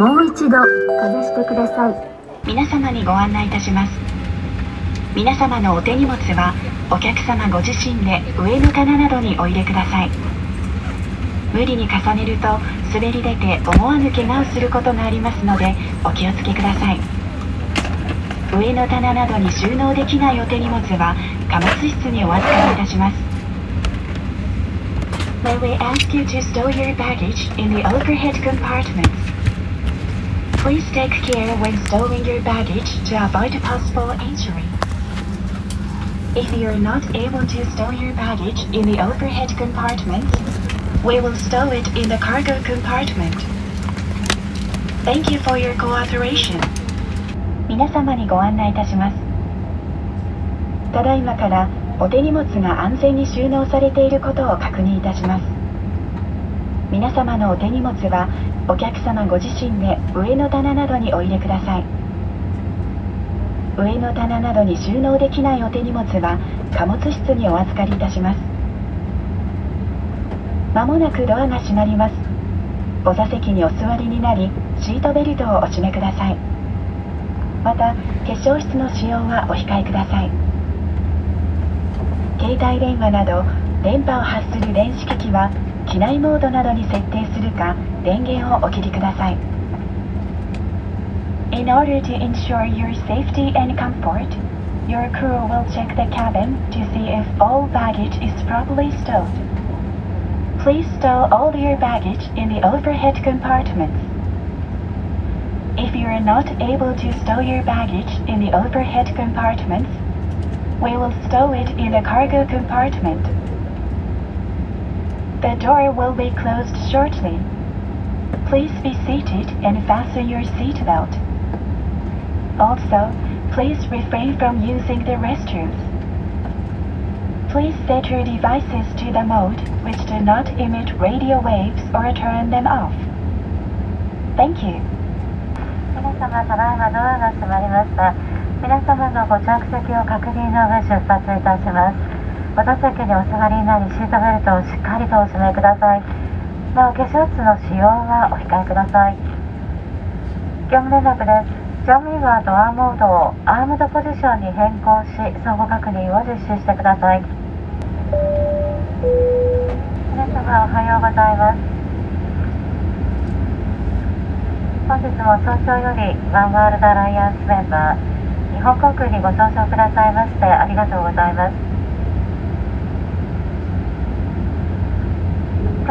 もう一度かざしてください。皆様にご案内いたします。皆様のお手荷物はお客様ご自身で上の棚などにお入れください。無理に重ねると滑り出て思わぬ怪我をすることがありますのでお気をつけください。上の棚などに収納できないお手荷物は貨物室にお預かりいたします。May we ask you to stow your baggage in the overhead compartments? Please take care when stowing your baggage to avoid possible injury. If you are not able to stow your baggage in the overhead compartment, we will stow it in the cargo compartment. Thank you for your cooperation. 皆様にご案内いたします。ただいまからお手荷物が安全に収納されていることを確認いたします。皆様のお手荷物は お客様ご自身で上の棚などにお入れください。上の棚などに収納できないお手荷物は貨物室にお預かりいたします。まもなくドアが閉まります。お座席にお座りになり、シートベルトをお締めください。また、化粧室の使用はお控えください。携帯電話など電波を発する電子機器は機内モードなどに設定するか電源をお切りください In order to ensure your safety and comfort your crew will check the cabin to see if all baggage is properly stowed Please stow all your baggage in the overhead compartments If you are not able to stow your baggage in the overhead compartments We will stow it in the cargo compartment. The door will be closed shortly. Please be seated and fasten your seatbelt. Also, please refrain from using the restrooms. Please set your devices to the mode which do not emit radio waves or turn them off. Thank you. 皆様、ただいまドアが閉まりました。皆様のご着席を確認の上出発いたします お座席にお座りになりシートベルトをしっかりとお締めください。なお化粧室の使用はお控えください。業務連絡です。乗務員はドアモードをアームドポジションに変更し相互確認を実施してください。皆様おはようございます。本日も早朝よりワンワールドアライアンスメンバー日本航空にご搭乗くださいましてありがとうございます。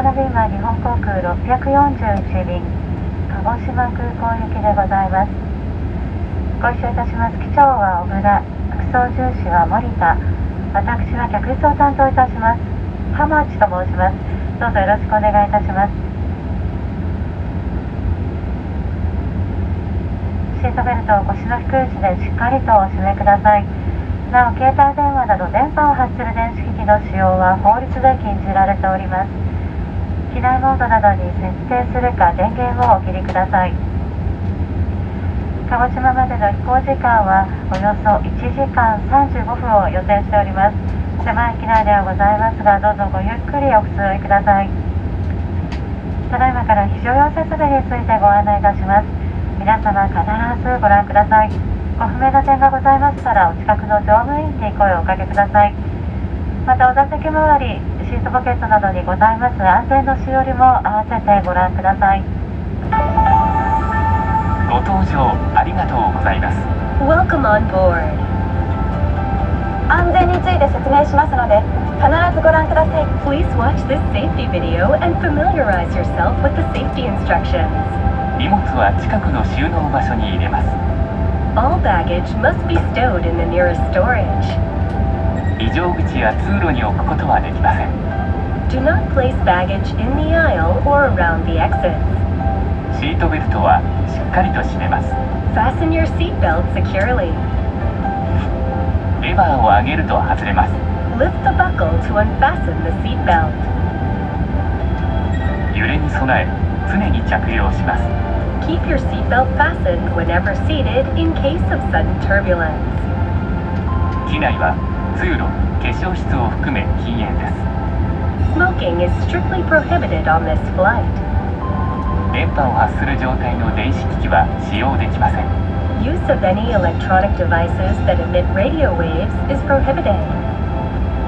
この便は日本航空641便鹿児島空港行きでございます。ご一緒いたします。機長は小倉副操縦士は森田。私は客室を担当いたします。浜内と申します。どうぞよろしくお願いいたします。シートベルトを腰の低い位置でしっかりとお締めください。なお携帯電話など電波を発する電子機器の使用は法律で禁じられております。機内モードなどに設定するか電源をお切りください。鹿児島までの飛行時間はおよそ1時間35分を予定しております。狭い機内ではございますがどうぞごゆっくりおくつろぎください。ただいまから非常用設備についてご案内いたします。皆様必ずご覧ください。ご不明な点がございましたらお近くの乗務員に声をおかけください。またお座席周りシートポケットなどにございます安全のしおりも合わせてご覧くださいご搭乗ありがとうございます Welcome on board 安全について説明しますので必ずご覧ください Please watch this safety video and familiarize yourself with the safety instructions 荷物は近くの収納場所に入れます All baggage must be stowed in the nearest storage 異常口や通路に置くことはできません Do not place baggage in the aisle or around the exits シートベルトはしっかりと締めます Fasten your seatbelt securely レバーを上げると外れます Lift the buckle to unfasten the seatbelt 揺れに備え常に着用します Keep your seatbelt fastened whenever seated in case of sudden turbulence. 機内は通路、化粧室を含め禁煙です。Smoking is strictly prohibited on this flight. 電波を発する状態の電子機器は使用できません Use of any electronic devices that emit radio waves is prohibited.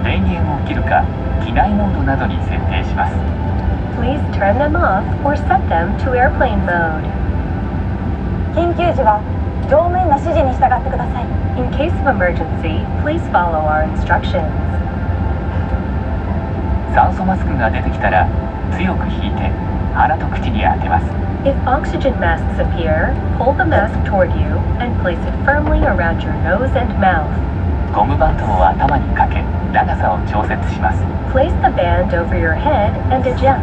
電源を切るか機内モードなどに設定します Please turn them off or set them to airplane mode. 緊急時は 乗務員の指示に従ってください In case of emergency, please follow our instructions. 酸素マスクが出てきたら強く引いて鼻と口に当てます If oxygen masks appear, hold the mask toward you and place it firmly around your nose and mouth. ゴムバンドを頭にかけ長さを調節します Place the band over your head and adjust.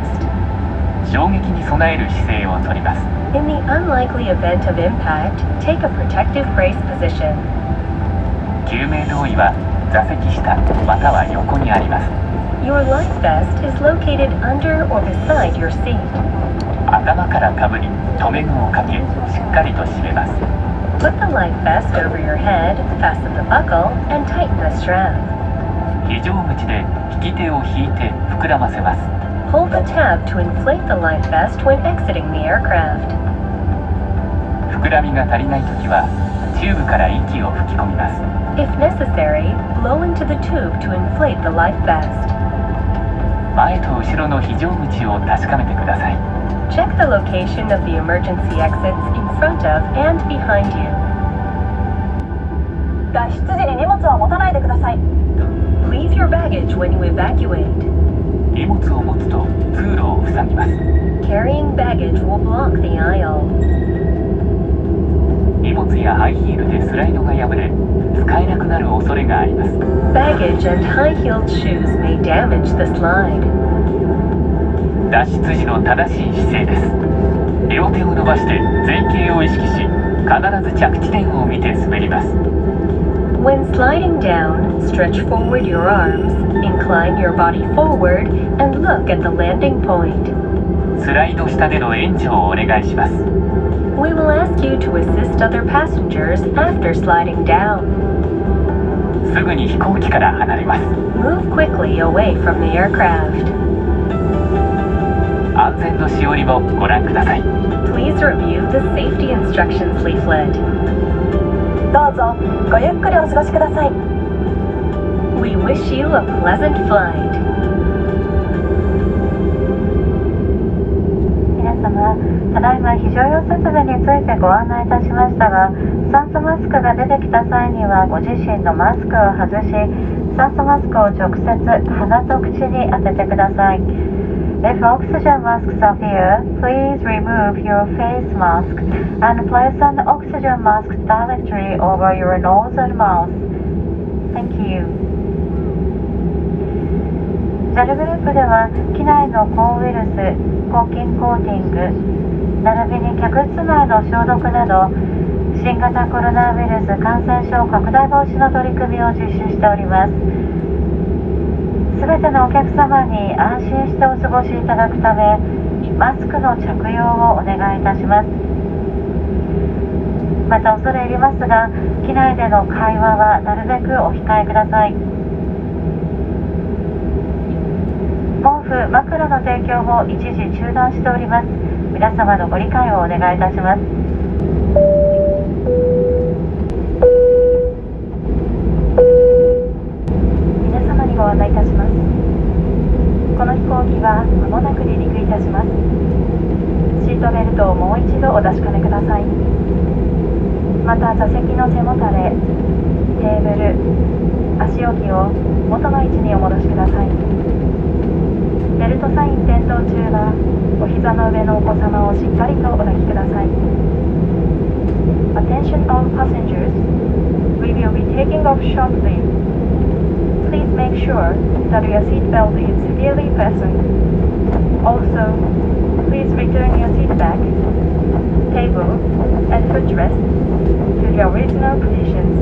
衝撃に備える姿勢をとります In the unlikely event of impact, take a protective brace position. 救命胴衣は座席下または横にあります Your life vest is located under or beside your seat. 頭からかぶり留め具をかけしっかりと締めます Put the life vest over your head, fasten the buckle, and tighten the strap. 非常口で引き手を引いて膨らませます Hold the tab to inflate the life vest when exiting the aircraft. 膨らみが足りない時はチューブから息を吹き込みます If necessary, blow into the tube to inflate the life vest. 前と後ろの非常口を確かめてください Check the location of the emergency exits in front of and behind you. 脱出時に荷物は持たないでください Leave your baggage when you evacuate. 荷物を持つと通路を塞ぎます Carrying baggage will block the aisle. 荷物やハイヒールでスライドが破れ使えなくなる恐れがあります Baggage and high-heeled shoes may damage the slide. 脱出時の正しい姿勢です両手を伸ばして前傾を意識し必ず着地点を見て滑ります When sliding down, stretch forward your arms, incline your body forward, and look at the landing point. スライド下での援助をお願いします We will ask you to assist other passengers after sliding down. すぐに飛行機から離れます Move quickly away from the aircraft. 安全のしおりもご覧ください Please review the safety instructions leaflet. どうぞごゆっくりお過ごしください We wish you a pleasant flight. 皆様、ただいま非常用設備についてご案内いたしましたが、酸素マスクが出てきた際にはご自身のマスクを外し、酸素マスクを直接鼻と口に当ててください。If oxygen masks appear, please remove your face mask and place an oxygen mask directly over your nose and mouth. Thank you. JAL グループでは機内の抗ウイルス、抗菌コーティング、並びに客室内の消毒など新型コロナウイルス感染症拡大防止の取り組みを実施しております。すべてのお客様に安心してお過ごしいただくためマスクの着用をお願いいたします。また恐れ入りますが機内での会話はなるべくお控えください。枕の提供も一時中断しております。皆様のご理解をお願いいたします。皆様にご案内いたします。この飛行機は間もなく離陸いたします。シートベルトをもう一度お確かめください。また座席の背もたれテーブル足置きを元の位置にお戻しください。ベルトサイン点灯中はお膝の上のお子様をしっかりとお抱きください Attention all passengers We will be taking off shortly Please make sure that your seatbelt is securely fastened. Also, please return your seat back, table, and footrest to their original positions.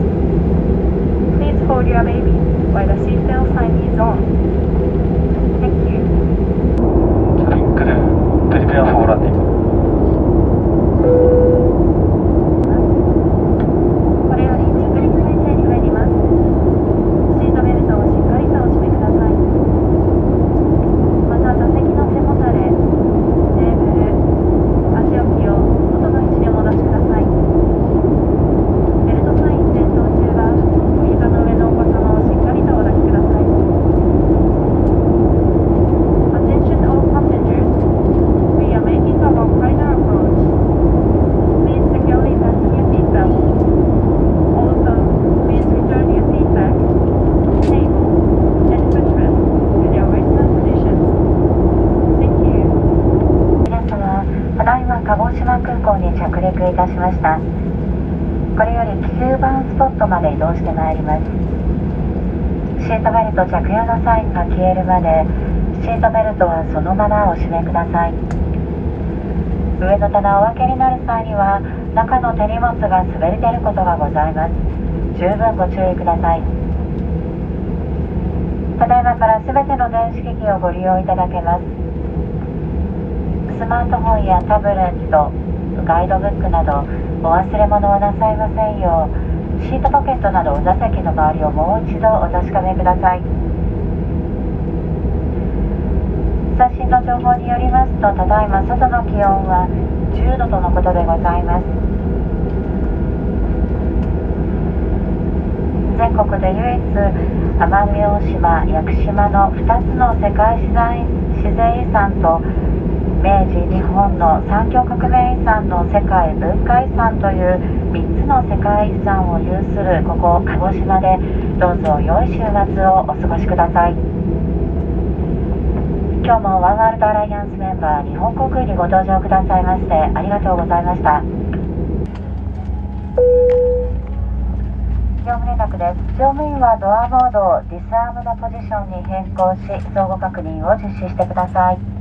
Please hold your baby while the seatbelt sign is on. Andrea Forati. 鹿児島空港に着陸いたしました。これより9番スポットまで移動してまいります。シートベルト着用のサインが消えるまでシートベルトはそのままお締めください。上の棚をお開けになる際には中の手荷物が滑り出ることがございます。十分ご注意ください。ただいまから全ての電子機器をご利用いただけます。スマートフォンやタブレットガイドブックなどお忘れ物をなさいませんようシートポケットなどお座席の周りをもう一度お確かめください最新の情報によりますとただいま外の気温は10度とのことでございます。全国で唯一奄美大島屋久島の2つの世界自然自然遺産と明治日本の産業革命遺産の世界文化遺産という3つの世界遺産を有するここ鹿児島でどうぞ良い週末をお過ごしください。今日もワンワールドアライアンスメンバー日本航空にご搭乗くださいましてありがとうございました。業務連絡です。乗務員はドアモードをディスアームのポジションに変更し相互確認を実施してください。